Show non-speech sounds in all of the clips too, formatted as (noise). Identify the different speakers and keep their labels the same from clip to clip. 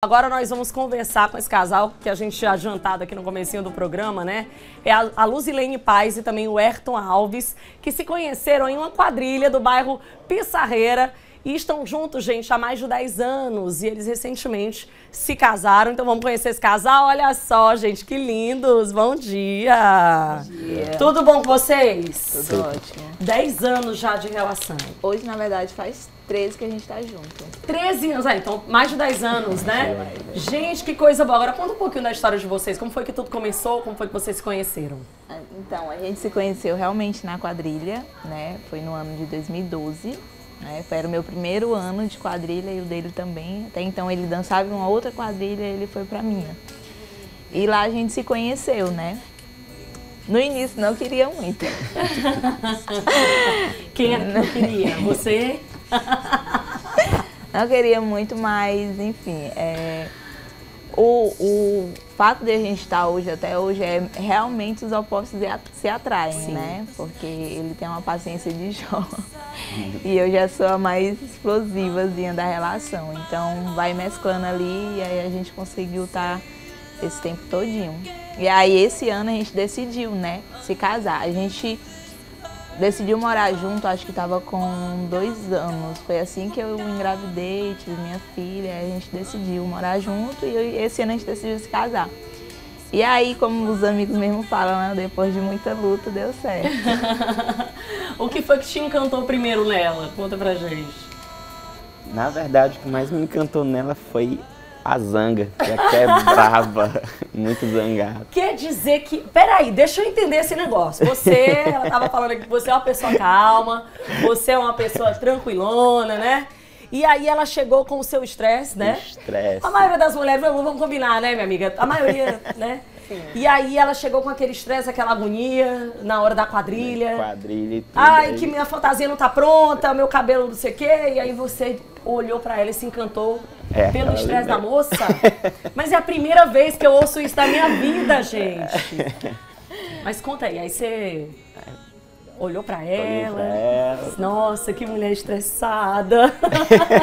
Speaker 1: Agora nós vamos conversar com esse casal que a gente tinha adiantado aqui no comecinho do programa, né? É a, a Luzilene Paz e também o Ayrton Alves, que se conheceram em uma quadrilha do bairro Pissarreira e estão juntos, gente, há mais de 10 anos. E eles recentemente se casaram. Então vamos conhecer esse casal. Olha só, gente, que lindos. Bom dia.
Speaker 2: Bom dia.
Speaker 1: Tudo bom com vocês?
Speaker 2: Tudo ótimo.
Speaker 1: 10 anos já de relação.
Speaker 2: Hoje, na verdade, faz 13 que a gente tá junto.
Speaker 1: 13 anos, ah, então mais de 10 anos, né? Gente, que coisa boa. Agora conta um pouquinho da história de vocês. Como foi que tudo começou? Como foi que vocês se conheceram?
Speaker 2: Ah, então, a gente se conheceu realmente na quadrilha, né? Foi no ano de 2012. Né? Era o meu primeiro ano de quadrilha e o dele também. Até então ele dançava em uma outra quadrilha e ele foi pra minha. E lá a gente se conheceu, né? No início não queria muito. (laughs)
Speaker 1: Quem é que não queria? Você? (laughs)
Speaker 2: não queria muito, mas enfim, é, o, o fato de a gente estar hoje até hoje é realmente os opostos se atraem, Sim. né? Porque ele tem uma paciência de (laughs) Jó e eu já sou a mais explosivazinha da relação. Então vai mesclando ali e aí a gente conseguiu estar esse tempo todinho. E aí esse ano a gente decidiu, né, se casar. A gente decidiu morar junto, acho que estava com dois anos. Foi assim que eu engravidei, tive minha filha, a gente decidiu morar junto e esse ano a gente decidiu se casar. E aí, como os amigos mesmo falam, né, depois de muita luta, deu certo. (laughs)
Speaker 1: o que foi que te encantou primeiro nela? Conta pra gente.
Speaker 3: Na verdade, o que mais me encantou nela foi a zanga, que é brava, (laughs) muito zangada.
Speaker 1: Quer dizer que. Peraí, deixa eu entender esse negócio. Você, ela tava falando que você é uma pessoa calma, você é uma pessoa tranquilona, né? E aí ela chegou com o seu estresse, né?
Speaker 3: Estresse.
Speaker 1: A maioria das mulheres, vamos, vamos combinar, né, minha amiga? A maioria, (laughs) né? Sim. E aí ela chegou com aquele estresse, aquela agonia na hora da quadrilha.
Speaker 3: Quadrilha e tudo.
Speaker 1: Ai, aí. que minha fantasia não tá pronta, meu cabelo não sei o quê. E aí você olhou para ela e se encantou é, pelo estresse da moça. (laughs) Mas é a primeira vez que eu ouço isso da minha vida, gente. (laughs) Mas conta aí, aí você olhou para ela, ela. Nossa, que mulher estressada.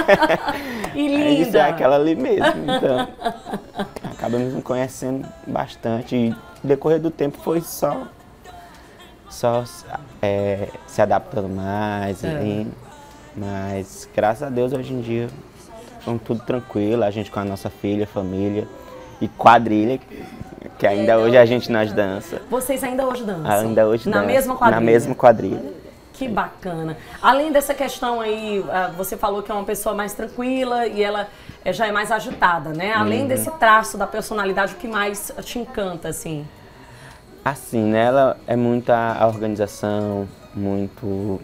Speaker 1: (laughs) e linda.
Speaker 3: Isso é aquela ali mesmo. Então, acabamos nos conhecendo bastante. E no decorrer do tempo foi só, só é, se adaptando mais. É. E, mas graças a Deus hoje em dia estamos tudo tranquilo, a gente com a nossa filha, família e quadrilha, que ainda é, hoje a gente nós dança.
Speaker 1: Vocês ainda hoje dançam?
Speaker 3: Ainda hoje
Speaker 1: Na mesma quadrilha?
Speaker 3: Na mesma quadrilha.
Speaker 1: Que bacana. Além dessa questão aí, ah, você falou que é uma pessoa mais tranquila e ela eh, já é mais agitada, né? Além uhum. desse traço da personalidade, o que mais te encanta, assim?
Speaker 3: Assim, nela é muita organização, muito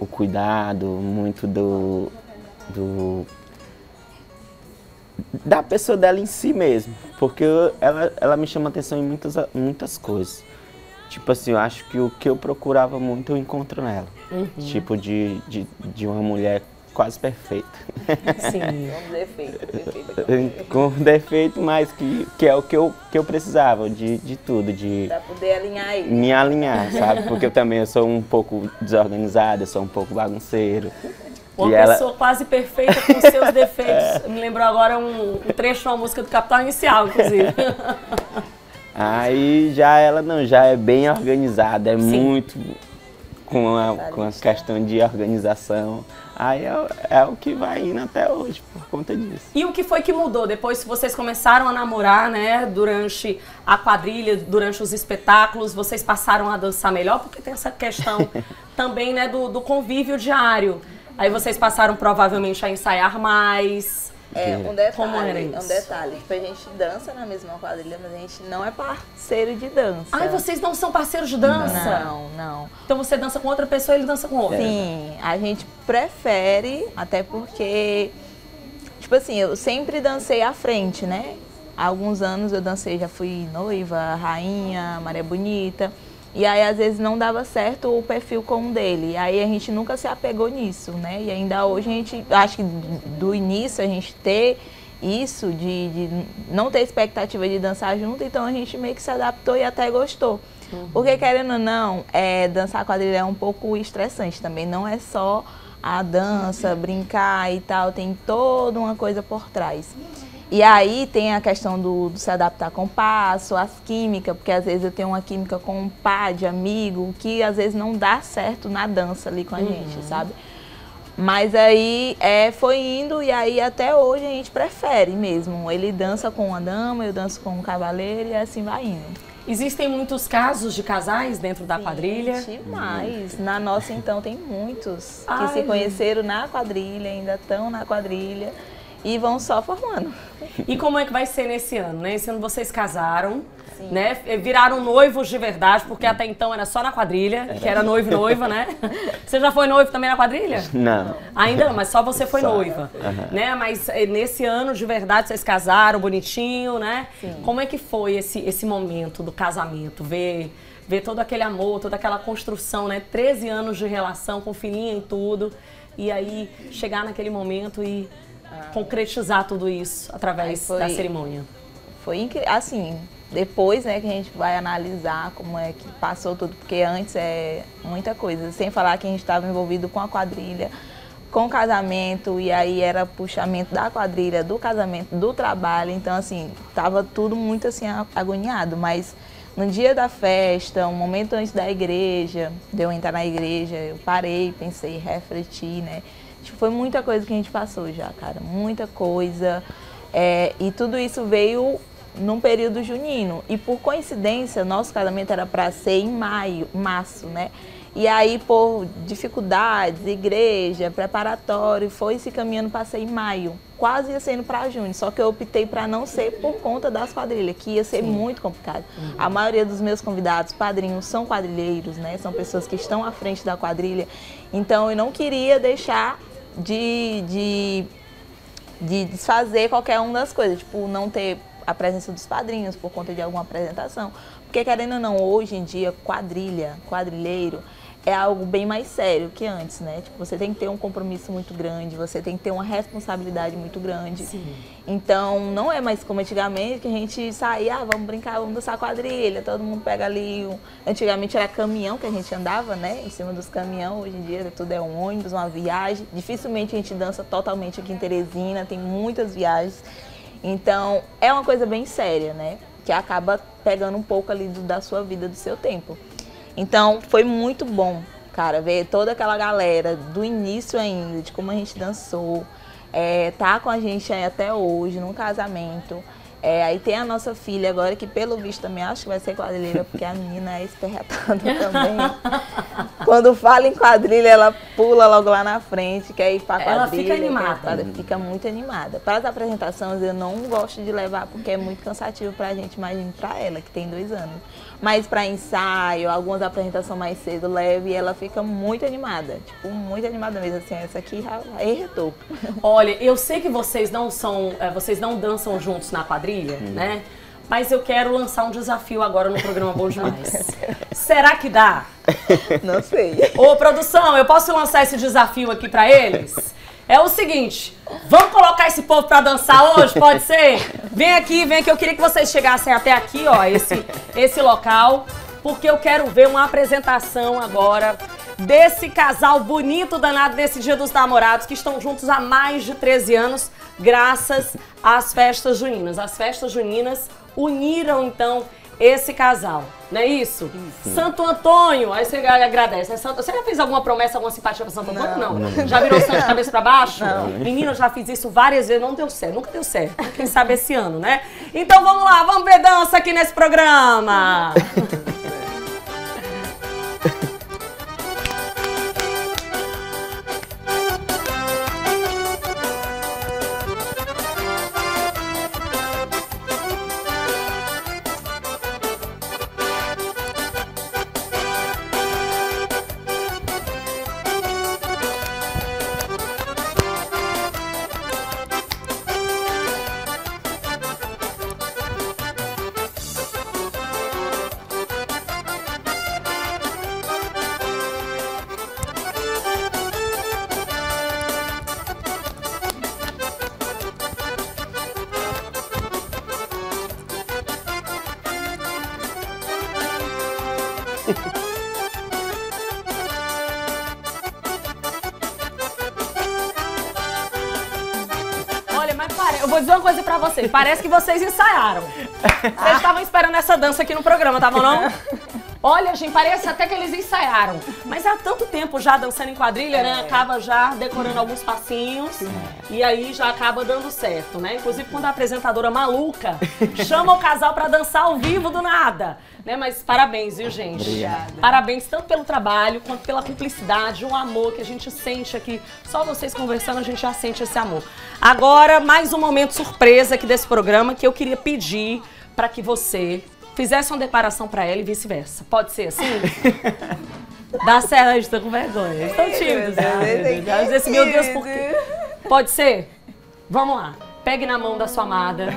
Speaker 3: o cuidado, muito do, do da pessoa dela em si mesmo, porque ela, ela me chama atenção em muitas, muitas coisas. Tipo assim, eu acho que o que eu procurava muito eu encontro nela. Uhum. Tipo de, de, de uma mulher quase perfeita.
Speaker 2: Sim, (laughs) com defeito.
Speaker 3: defeito com defeito, mas que, que é o que eu, que eu precisava de, de tudo. De
Speaker 2: pra poder alinhar aí.
Speaker 3: Me alinhar, sabe? Porque eu também eu sou um pouco desorganizada, sou um pouco bagunceiro. (laughs)
Speaker 1: Uma e pessoa ela... quase perfeita com seus (laughs) defeitos. É. Me lembrou agora um, um trecho de uma música do Capital Inicial, inclusive. (laughs)
Speaker 3: Aí já ela não, já é bem organizada, é Sim. muito com a, com a questão de organização. Aí é, é, o que vai indo até hoje por conta disso.
Speaker 1: E o que foi que mudou depois que vocês começaram a namorar, né? Durante a quadrilha, durante os espetáculos, vocês passaram a dançar melhor? Porque tem essa questão (laughs) também, né, do, do convívio diário. Aí vocês passaram provavelmente a ensaiar mais.
Speaker 2: É, um detalhe, Como era isso? um detalhe, tipo, a gente dança na mesma quadrilha, mas a gente não é parceiro de dança.
Speaker 1: Ai, vocês não são parceiros de dança?
Speaker 2: Não, não.
Speaker 1: Então você dança com outra pessoa e ele dança com outra?
Speaker 2: Sim, a gente prefere, até porque, tipo assim, eu sempre dancei à frente, né? Há alguns anos eu dancei, já fui noiva, rainha, Maria Bonita. E aí, às vezes, não dava certo o perfil com o dele. E aí, a gente nunca se apegou nisso, né? E ainda hoje, a gente, acho que do início, a gente ter isso, de, de não ter expectativa de dançar junto, então a gente meio que se adaptou e até gostou. Uhum. Porque, querendo ou não, é, dançar quadrilha é um pouco estressante também. Não é só a dança, brincar e tal, tem toda uma coisa por trás. E aí tem a questão do, do, se adaptar com o passo, as químicas, porque às vezes eu tenho uma química com um par de amigo que às vezes não dá certo na dança ali com a uhum. gente, sabe? Mas aí é, foi indo e aí até hoje a gente prefere mesmo. Ele dança com uma dama, eu danço com um cavaleiro e assim vai indo.
Speaker 1: Existem muitos casos de casais dentro da
Speaker 2: Sim,
Speaker 1: quadrilha?
Speaker 2: Demais. Na nossa, então, tem muitos Ai. que se conheceram na quadrilha, ainda estão na quadrilha e vão só formando.
Speaker 1: E como é que vai ser nesse ano? Né? Esse ano vocês casaram, Sim. né? Viraram noivos de verdade, porque até então era só na quadrilha, que era noivo e noiva, né? (laughs) Você já foi noivo também na quadrilha?
Speaker 3: Não.
Speaker 1: Ainda não, mas só você foi só. noiva, uhum. né? Mas eh, nesse ano de verdade vocês casaram bonitinho, né? Sim. Como é que foi esse, esse momento do casamento? Ver ver todo aquele amor, toda aquela construção, né? 13 anos de relação com filhinha e tudo. E aí chegar naquele momento e concretizar tudo isso através foi, da cerimônia?
Speaker 2: Foi incrível. Assim, depois né, que a gente vai analisar como é que passou tudo, porque antes é muita coisa. Sem falar que a gente estava envolvido com a quadrilha, com o casamento, e aí era puxamento da quadrilha, do casamento, do trabalho. Então, assim, tava tudo muito assim agoniado. Mas no dia da festa, um momento antes da igreja, de eu entrar na igreja, eu parei, pensei, refleti, né? Tipo, foi muita coisa que a gente passou já, cara. Muita coisa. É, e tudo isso veio num período junino. E por coincidência, nosso casamento era para ser em maio, março, né? E aí, por dificuldades, igreja, preparatório, foi se caminhando para ser em maio. Quase ia sendo para junho, só que eu optei para não ser por conta das quadrilhas, que ia ser Sim. muito complicado. Uhum. A maioria dos meus convidados, padrinhos, são quadrilheiros, né? São pessoas que estão à frente da quadrilha. Então, eu não queria deixar de, de, de desfazer qualquer uma das coisas, tipo, não ter a presença dos padrinhos por conta de alguma apresentação. Porque, querendo ou não, hoje em dia, quadrilha, quadrilheiro, é algo bem mais sério que antes, né? Tipo, você tem que ter um compromisso muito grande, você tem que ter uma responsabilidade muito grande. Sim. Então, não é mais como antigamente que a gente saía, ah, vamos brincar, vamos dançar quadrilha, todo mundo pega ali. Um... Antigamente era caminhão que a gente andava, né? Em cima dos caminhões, hoje em dia tudo é um ônibus, uma viagem. Dificilmente a gente dança totalmente aqui em Teresina, tem muitas viagens. Então, é uma coisa bem séria, né? Que acaba pegando um pouco ali do, da sua vida, do seu tempo. Então foi muito bom, cara, ver toda aquela galera do início ainda, de como a gente dançou, é, tá com a gente até hoje, num casamento. É, aí tem a nossa filha agora, que pelo visto também acho que vai ser quadrilheira, porque a menina é esperretada (laughs) também. Quando fala em quadrilha, ela pula logo lá na frente, quer ir pra quadrilha.
Speaker 1: Ela fica animada.
Speaker 2: Fica muito animada. Para as apresentações eu não gosto de levar, porque é muito cansativo pra gente, imagina pra ela, que tem dois anos. Mas para ensaio, algumas apresentações mais cedo, leve, e ela fica muito animada. Tipo, muito animada mesmo. Assim, essa aqui já erretou. (laughs)
Speaker 1: Olha, eu sei que vocês não são, eh, vocês não dançam juntos na quadrilha, hum. né? Mas eu quero lançar um desafio agora no programa Bom (laughs) Demais. Será que dá?
Speaker 2: Não sei.
Speaker 1: Ô, produção, eu posso lançar esse desafio aqui para eles? É o seguinte, vamos colocar esse povo para dançar hoje, pode ser? Vem aqui, vem aqui. Eu queria que vocês chegassem até aqui, ó, esse, esse local, porque eu quero ver uma apresentação agora desse casal bonito danado nesse Dia dos Namorados, que estão juntos há mais de 13 anos, graças às festas juninas. As festas juninas uniram, então, esse casal. Não é isso? isso? Santo Antônio, aí você agradece. É Santo... Você já fez alguma promessa, alguma simpatia para Santo Antônio? Não. não. Já virou santo de cabeça para baixo? Não. Menina, eu já fiz isso várias vezes, não deu certo, nunca deu certo. Quem sabe esse ano, né? Então vamos lá, vamos ver dança aqui nesse programa. (laughs) vou dizer uma coisa pra vocês. Parece que vocês ensaiaram. Vocês estavam esperando essa dança aqui no programa, estavam não? Olha, gente, parece até que eles ensaiaram. Mas há tanto tempo já dançando em quadrilha, né? Acaba já decorando alguns passinhos. E aí já acaba dando certo, né? Inclusive quando a apresentadora maluca chama o casal pra dançar ao vivo do nada. Né? Mas parabéns, viu, gente?
Speaker 3: Obrigada.
Speaker 1: Parabéns tanto pelo trabalho quanto pela cumplicidade, o amor que a gente sente aqui. Só vocês conversando, a gente já sente esse amor. Agora, mais um momento surpresa aqui desse programa que eu queria pedir para que você fizesse uma declaração para ela e vice-versa. Pode ser assim? (laughs) Dá certo, a gente tá com vergonha. Eles estão tímidos. né? Às vezes, meu Deus, por quê? Pode ser? Vamos lá. Pegue na mão da sua amada,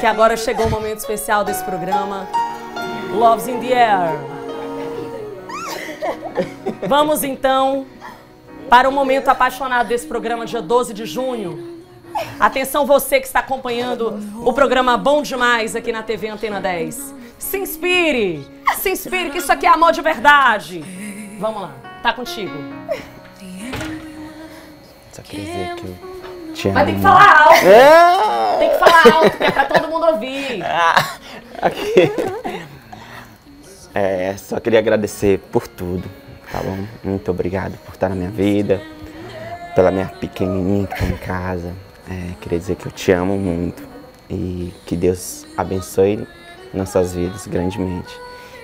Speaker 1: que agora chegou o momento especial desse programa. Loves in the Air. Vamos então para o momento apaixonado desse programa, dia 12 de junho. Atenção você que está acompanhando o programa Bom Demais aqui na TV Antena 10. Se inspire! Se inspire que isso aqui é amor de verdade. Vamos lá, tá contigo.
Speaker 3: Só queria dizer que eu te amo.
Speaker 1: Mas tem que falar alto,
Speaker 3: É!
Speaker 1: tem que falar alto, que é pra todo mundo ouvir.
Speaker 3: Aqui. É, só queria agradecer por tudo, tá bom? Muito obrigado por estar na minha vida, pela minha pequenininha que tá em casa. É, queria dizer que eu te amo muito e que Deus abençoe nossas vidas grandemente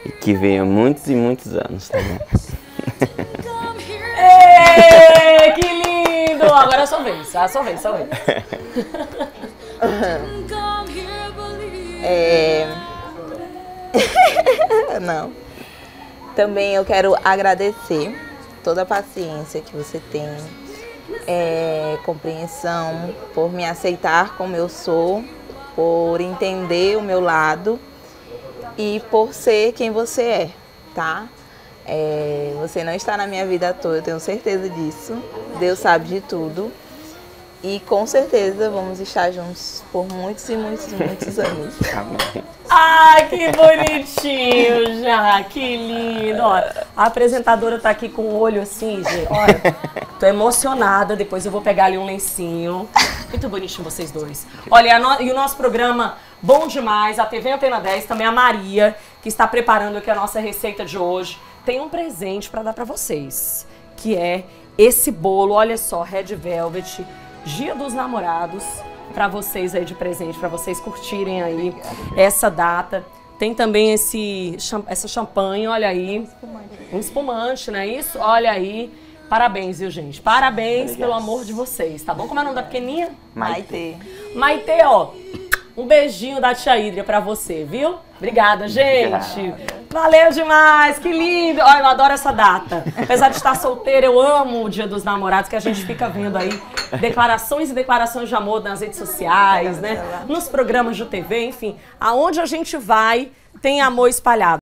Speaker 3: e que venha muitos e muitos anos, tá bom?
Speaker 1: Ê, que lindo! Agora é a sua vez, é a sua vez, sua vez.
Speaker 2: É... (laughs) Não. Também eu quero agradecer toda a paciência que você tem, é, compreensão, por me aceitar como eu sou, por entender o meu lado e por ser quem você é, tá? É, você não está na minha vida toda, eu tenho certeza disso. Deus sabe de tudo. E com certeza vamos estar juntos por muitos e muitos, muitos anos. (laughs)
Speaker 3: Amém.
Speaker 1: Ai, que bonitinho já, que lindo. Olha, a apresentadora tá aqui com o olho assim, gente. Olha, tô emocionada. Depois eu vou pegar ali um lencinho. Muito bonitinho vocês dois. Olha, e a no- e o nosso programa Bom Demais, a TV Antena 10, também a Maria, que está preparando aqui a nossa receita de hoje, tem um presente para dar para vocês, que é esse bolo, olha só, Red Velvet, Dia dos Namorados, para vocês aí de presente, para vocês curtirem aí essa data. Tem também esse, essa champanhe, olha aí. Um espumante, não é isso? Olha aí. Parabéns, viu, gente? Parabéns pelo amor de vocês, tá bom? Como é o nome da pequenininha?
Speaker 2: Maite.
Speaker 1: Maite, ó. Um beijinho da tia Hidria pra você, viu? Obrigada, gente. Valeu demais, que lindo. Olha, eu adoro essa data. Apesar de estar solteira, eu amo o Dia dos Namorados, que a gente fica vendo aí declarações e declarações de amor nas redes sociais, né? Nos programas de TV, enfim. Aonde a gente vai, tem amor espalhado.